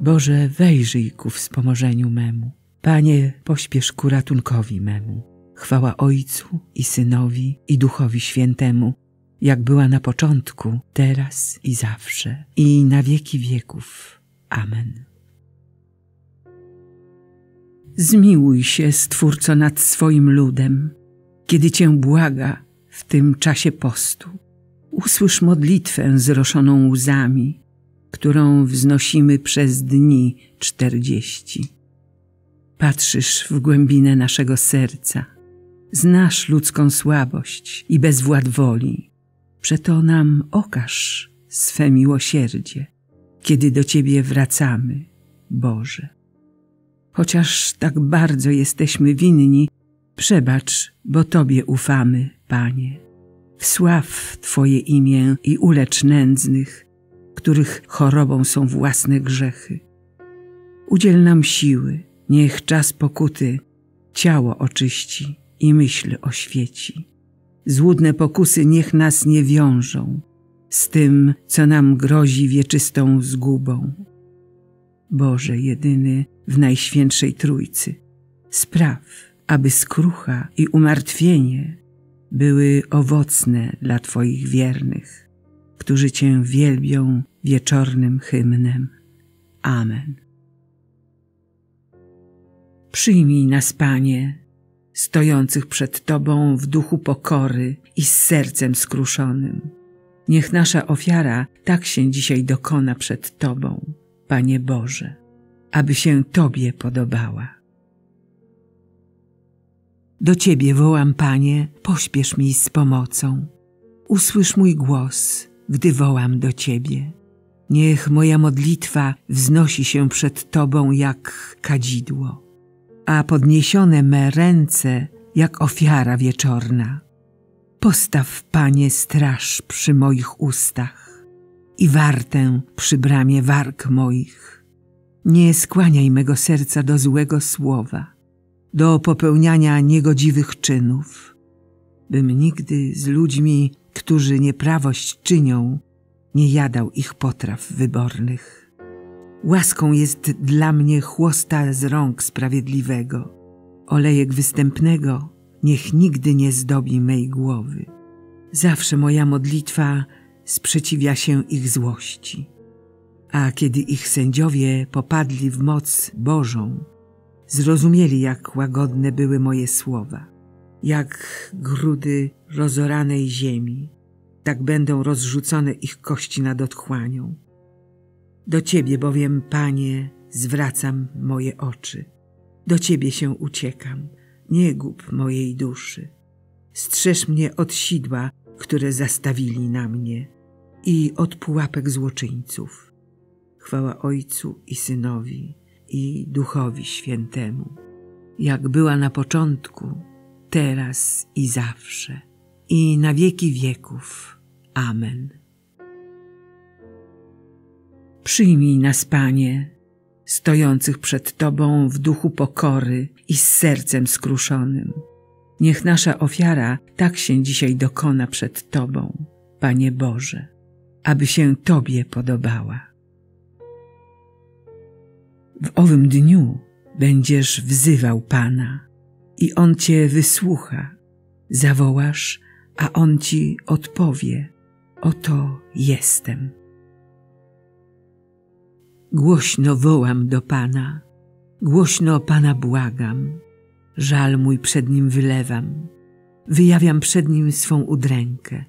Boże, wejrzyj ku wspomożeniu memu. Panie, pośpiesz ku ratunkowi memu. Chwała Ojcu i Synowi i Duchowi Świętemu, jak była na początku, teraz i zawsze, i na wieki wieków. Amen. Zmiłuj się, Stwórco, nad swoim ludem, kiedy Cię błaga w tym czasie postu. Usłysz modlitwę zroszoną łzami, którą wznosimy przez dni czterdzieści. Patrzysz w głębinę naszego serca, znasz ludzką słabość i bezwład woli. Przeto nam okaż swe miłosierdzie, kiedy do Ciebie wracamy, Boże. Chociaż tak bardzo jesteśmy winni, przebacz, bo Tobie ufamy, Panie. Wsław Twoje imię i ulecz nędznych, których chorobą są własne grzechy. Udziel nam siły, niech czas pokuty ciało oczyści i myśl oświeci. Złudne pokusy niech nas nie wiążą z tym, co nam grozi wieczystą zgubą. Boże jedyny w Najświętszej Trójcy, spraw, aby skrucha i umartwienie były owocne dla Twoich wiernych, którzy Cię wielbią wieczornym hymnem. Amen. Przyjmij nas, Panie, stojących przed Tobą w duchu pokory i z sercem skruszonym. Niech nasza ofiara tak się dzisiaj dokona przed Tobą, Panie Boże, aby się Tobie podobała. Do Ciebie wołam, Panie, pośpiesz mi z pomocą. Usłysz mój głos, gdy wołam do Ciebie. Niech moja modlitwa wznosi się przed Tobą jak kadzidło, a podniesione me ręce jak ofiara wieczorna. Postaw, Panie, straż przy moich ustach i wartę przy bramie warg moich. Nie skłaniaj mego serca do złego słowa, do popełniania niegodziwych czynów, bym nigdy z ludźmi, którzy nieprawość czynią, nie jadał ich potraw wybornych. Łaską jest dla mnie chłosta z rąk sprawiedliwego. Olejek występnego niech nigdy nie zdobi mej głowy. Zawsze moja modlitwa sprzeciwia się ich złości. A kiedy ich sędziowie popadli w moc Bożą, zrozumieli, jak łagodne były moje słowa, jak grudy rozoranej ziemi, tak będą rozrzucone ich kości nad otchłanią. Do Ciebie bowiem, Panie, zwracam moje oczy. Do Ciebie się uciekam, nie gub mojej duszy. Strzeż mnie od sidła, które zastawili na mnie i od pułapek złoczyńców. Chwała Ojcu i Synowi i Duchowi Świętemu, jak była na początku, teraz i zawsze, i na wieki wieków. Amen. Przyjmij nas, Panie, stojących przed Tobą w duchu pokory i z sercem skruszonym. Niech nasza ofiara tak się dzisiaj dokona przed Tobą, Panie Boże, aby się Tobie podobała. W owym dniu będziesz wzywał Pana i On Cię wysłucha. Zawołasz, a On Ci odpowie – Oto jestem. Głośno wołam do Pana, głośno Pana błagam, żal mój przed Nim wylewam, wyjawiam przed Nim swą udrękę.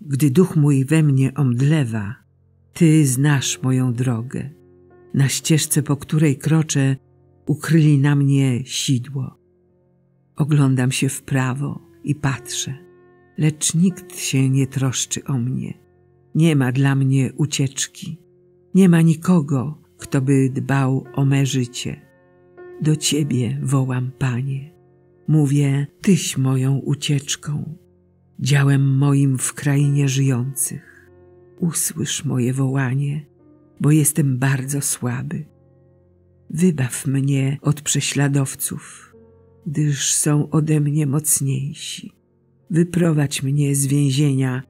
Gdy duch mój we mnie omdlewa, Ty znasz moją drogę. Na ścieżce, po której kroczę, ukryli na mnie sidło. Oglądam się w prawo i patrzę lecz nikt się nie troszczy o mnie. Nie ma dla mnie ucieczki. Nie ma nikogo, kto by dbał o me życie. Do Ciebie wołam, Panie. Mówię, Tyś moją ucieczką, działem moim w krainie żyjących. Usłysz moje wołanie, bo jestem bardzo słaby. Wybaw mnie od prześladowców, gdyż są ode mnie mocniejsi. Wyprowadź mnie z więzienia,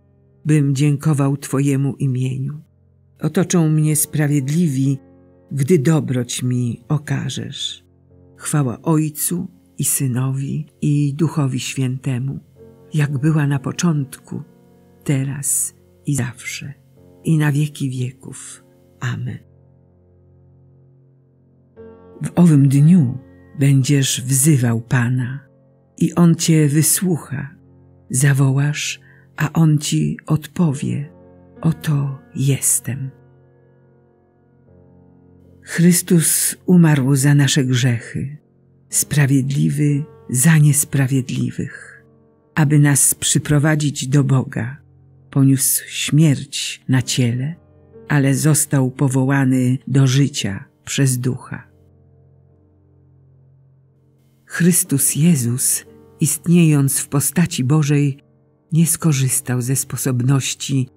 bym dziękował Twojemu imieniu. Otoczą mnie sprawiedliwi, gdy dobroć mi okażesz. Chwała Ojcu i Synowi i Duchowi Świętemu, jak była na początku, teraz i zawsze, i na wieki wieków. Amen. W owym dniu będziesz wzywał Pana i On cię wysłucha. Zawołasz, a On ci odpowie: Oto jestem. Chrystus umarł za nasze grzechy, sprawiedliwy za niesprawiedliwych, aby nas przyprowadzić do Boga. Poniósł śmierć na ciele, ale został powołany do życia przez ducha. Chrystus Jezus, istniejąc w postaci Bożej, nie skorzystał ze sposobności,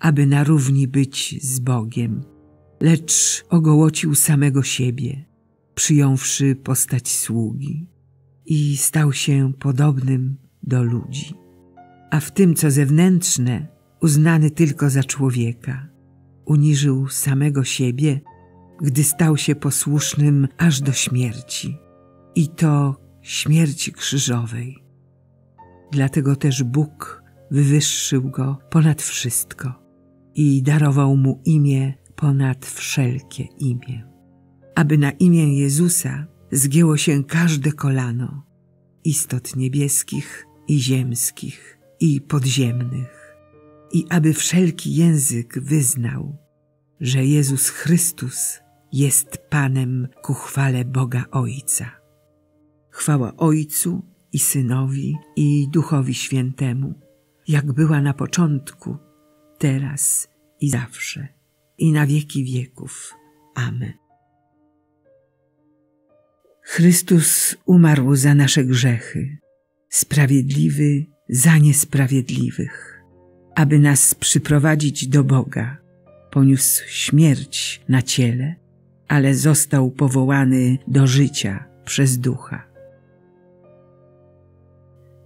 aby na równi być z Bogiem lecz ogołocił samego siebie, przyjąwszy postać sługi i stał się podobnym do ludzi. A w tym, co zewnętrzne, uznany tylko za człowieka, uniżył samego siebie, gdy stał się posłusznym aż do śmierci, i to śmierci krzyżowej. Dlatego też Bóg wywyższył go ponad wszystko i darował mu imię ponad wszelkie imię, aby na imię Jezusa zgięło się każde kolano istot niebieskich i ziemskich i podziemnych, i aby wszelki język wyznał, że Jezus Chrystus jest Panem ku chwale Boga Ojca. Chwała Ojcu i Synowi i Duchowi Świętemu, jak była na początku, teraz i zawsze i na wieki wieków. Amen. Chrystus umarł za nasze grzechy, sprawiedliwy za niesprawiedliwych, aby nas przyprowadzić do Boga. Poniósł śmierć na ciele, ale został powołany do życia przez ducha.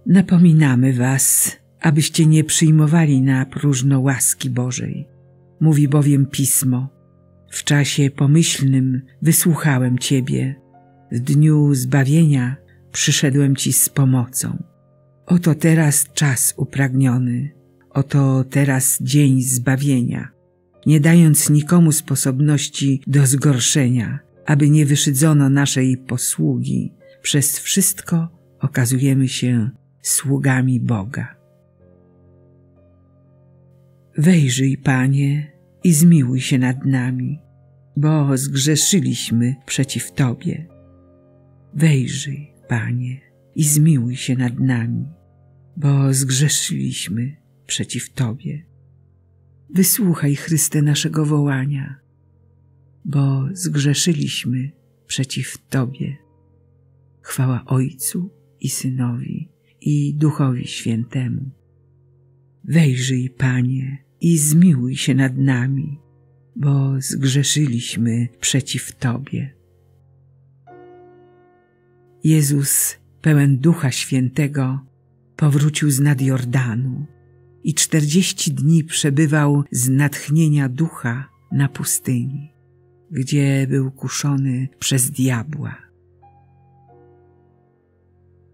Napominamy Was, abyście nie przyjmowali na próżno łaski Bożej Mówi bowiem pismo: W czasie pomyślnym wysłuchałem Ciebie, w dniu zbawienia przyszedłem Ci z pomocą. Oto teraz czas upragniony, oto teraz dzień zbawienia, nie dając nikomu sposobności do zgorszenia, aby nie wyszydzono naszej posługi. Przez wszystko okazujemy się sługami Boga. Wejrzyj, Panie, i zmiłuj się nad nami, bo zgrzeszyliśmy przeciw Tobie. Wejrzyj, Panie, i zmiłuj się nad nami, bo zgrzeszyliśmy przeciw Tobie. Wysłuchaj, Chryste, naszego wołania, bo zgrzeszyliśmy przeciw Tobie. Chwała Ojcu i Synowi i Duchowi Świętemu Wejrzyj, Panie, i zmiłuj się nad nami, bo zgrzeszyliśmy przeciw Tobie. Jezus, pełen Ducha Świętego, powrócił z nad Jordanu i czterdzieści dni przebywał z natchnienia Ducha na pustyni, gdzie był kuszony przez diabła.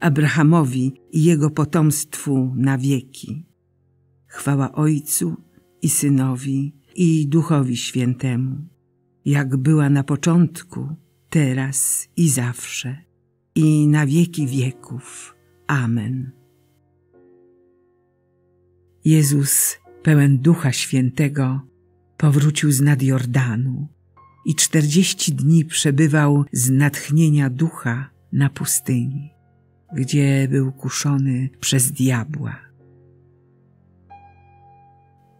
Abrahamowi i jego potomstwu na wieki. Chwała Ojcu i Synowi i Duchowi Świętemu, jak była na początku, teraz i zawsze, i na wieki wieków. Amen. Jezus, pełen Ducha Świętego, powrócił z nad Jordanu i czterdzieści dni przebywał z natchnienia ducha na pustyni, gdzie był kuszony przez diabła.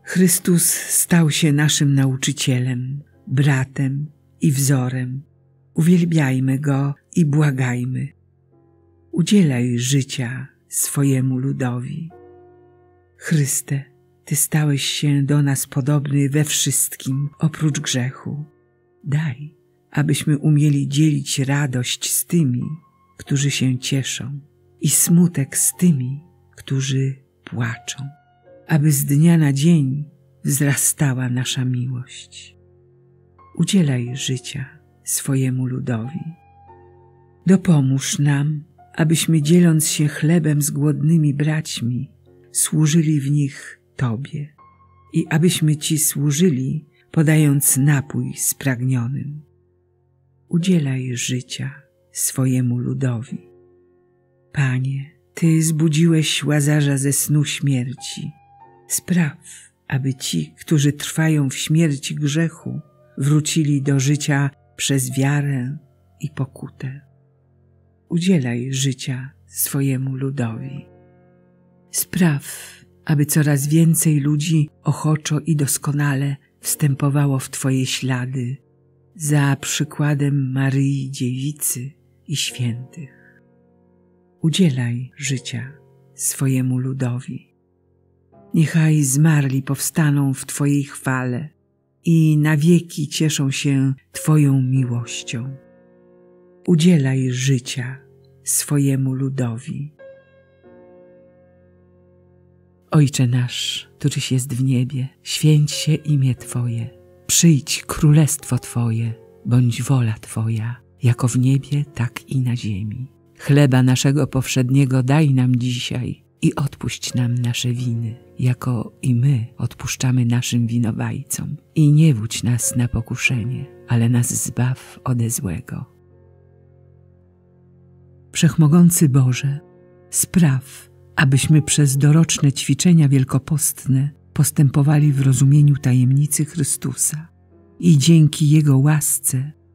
Chrystus stał się naszym nauczycielem, bratem i wzorem. Uwielbiajmy Go i błagajmy. Udzielaj życia swojemu ludowi. Chryste, Ty stałeś się do nas podobny we wszystkim oprócz grzechu. Daj, abyśmy umieli dzielić radość z tymi, którzy się cieszą i smutek z tymi, którzy płaczą, aby z dnia na dzień wzrastała nasza miłość. Udzielaj życia swojemu ludowi. Dopomóż nam, abyśmy dzieląc się chlebem z głodnymi braćmi, służyli w nich Tobie i abyśmy Ci służyli, podając napój spragnionym. Udzielaj życia swojemu ludowi. Panie, Ty zbudziłeś Łazarza ze snu śmierci. Spraw, aby ci, którzy trwają w śmierci grzechu, wrócili do życia przez wiarę i pokutę. Udzielaj życia swojemu ludowi. Spraw, aby coraz więcej ludzi ochoczo i doskonale wstępowało w Twoje ślady, za przykładem Maryi Dziewicy i świętych. Udzielaj życia swojemu ludowi. Niechaj zmarli powstaną w Twojej chwale i na wieki cieszą się Twoją miłością. Udzielaj życia swojemu ludowi. Ojcze nasz, któryś jest w niebie, święć się imię Twoje. Przyjdź królestwo Twoje, bądź wola Twoja, jako w niebie, tak i na ziemi. Chleba naszego powszedniego daj nam dzisiaj i odpuść nam nasze winy, jako i my odpuszczamy naszym winowajcom. I nie wódź nas na pokuszenie, ale nas zbaw ode złego. Wszechmogący Boże, spraw, abyśmy przez doroczne ćwiczenia wielkopostne postępowali w rozumieniu tajemnicy Chrystusa i dzięki Jego łasce